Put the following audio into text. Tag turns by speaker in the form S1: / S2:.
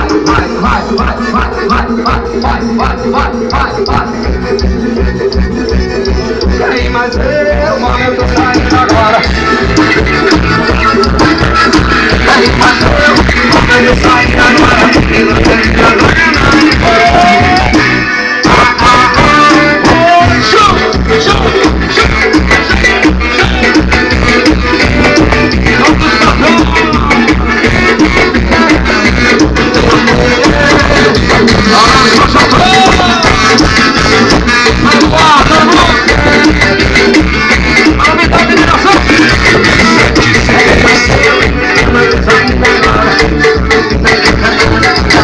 S1: Vai, vai, vai, vai, vai, vai, vai, vai, vai. mas eu, mano, eu tô vai agora. Aí, mas eu, mano, eu vai saindo agora. Wow.